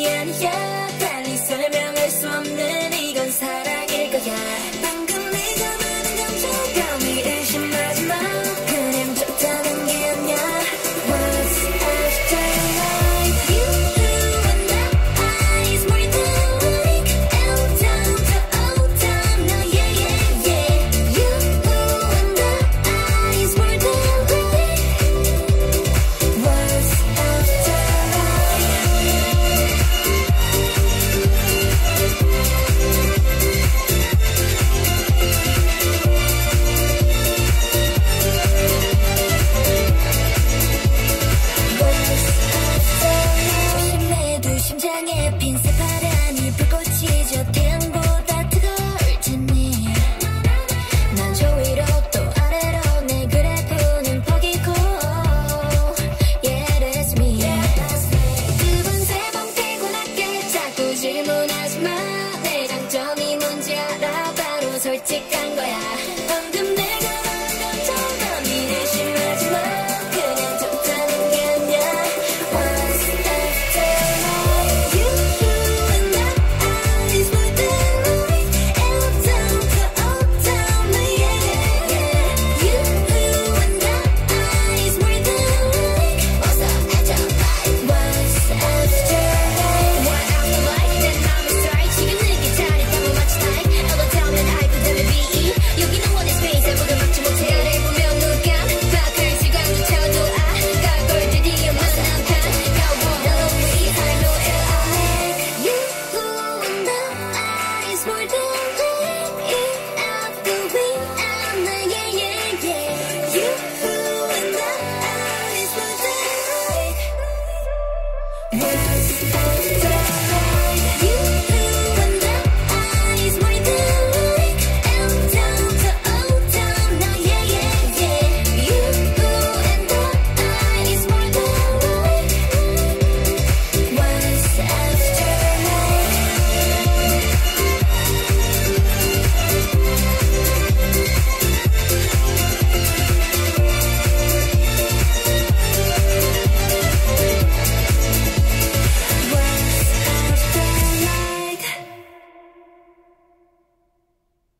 미안해 빨리 설명할 수 없는 심장에 핀 새파란이 불꽃이 저 태양보다 뜨거울 테니 난 저 위로 또 아래로 내 그래프는 퍼기고. Yeah that's me, 두번세번 피곤하게 자꾸 질문하지 마.